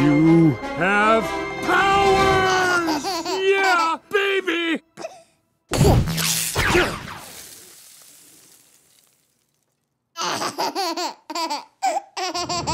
You have powers! yeah, baby!